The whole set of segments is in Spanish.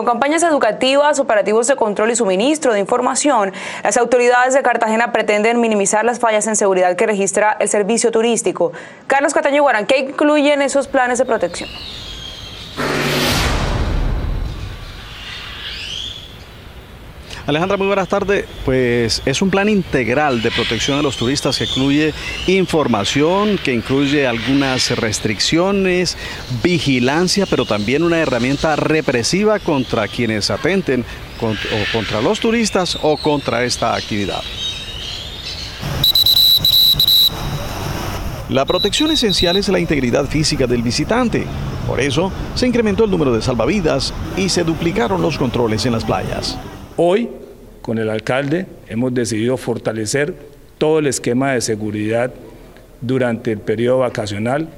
Con campañas educativas, operativos de control y suministro de información, las autoridades de Cartagena pretenden minimizar las fallas en seguridad que registra el servicio turístico. Carlos Cataño Guarán, ¿qué incluyen esos planes de protección? Alejandra, muy buenas tardes. Pues es un plan integral de protección de los turistas que incluye información, que incluye algunas restricciones, vigilancia, pero también una herramienta represiva contra quienes atenten o contra los turistas o contra esta actividad. La protección esencial es la integridad física del visitante. Por eso se incrementó el número de salvavidas y se duplicaron los controles en las playas. Hoy, con el alcalde, hemos decidido fortalecer todo el esquema de seguridad durante el periodo vacacional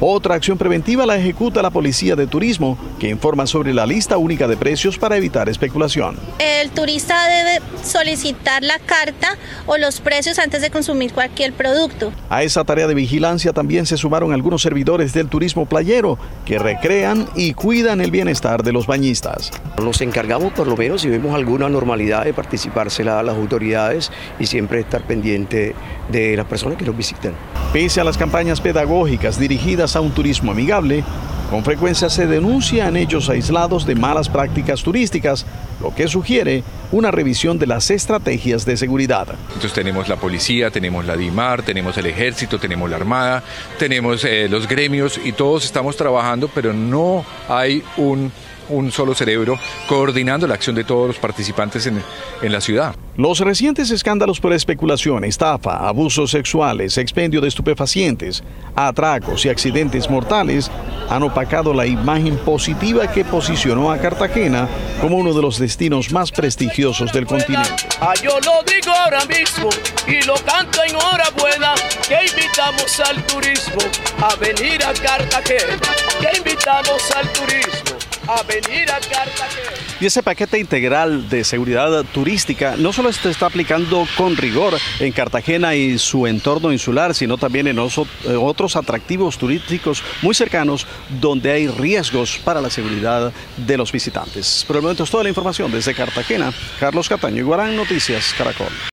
otra acción preventiva la ejecuta la Policía de Turismo, que informa sobre la lista única de precios para evitar especulación. El turista debe solicitar la carta o los precios antes de consumir cualquier producto. A esa tarea de vigilancia también se sumaron algunos servidores del turismo playero que recrean y cuidan el bienestar de los bañistas. Nos encargamos por lo menos si vemos alguna normalidad de participársela a las autoridades y siempre estar pendiente de las personas que nos visitan. Pese a las campañas pedagógicas dirigidas a un turismo amigable, con frecuencia se denuncian hechos aislados de malas prácticas turísticas, lo que sugiere una revisión de las estrategias de seguridad. Entonces tenemos la policía, tenemos la DIMAR, tenemos el ejército, tenemos la armada, tenemos eh, los gremios y todos estamos trabajando, pero no hay un un solo cerebro coordinando la acción de todos los participantes en, en, la ciudad. Los recientes escándalos por especulación, estafa, abusos sexuales, expendio de estupefacientes, atracos y accidentes mortales han opacado la imagen positiva que posicionó a Cartagena como uno de los destinos más prestigiosos del continente. Ah, yo lo digo ahora mismo y lo canto en hora buena, que invitamos al turismo a venir a Cartagena, que invitamos al turismo a venir a Cartagena. Y ese paquete integral de seguridad turística no solo se está aplicando con rigor en Cartagena y su entorno insular, sino también en eh, otros atractivos turísticos muy cercanos donde hay riesgos para la seguridad de los visitantes. Por el momento es toda la información desde Cartagena. Carlos Cataño, Iguarán Noticias, Caracol.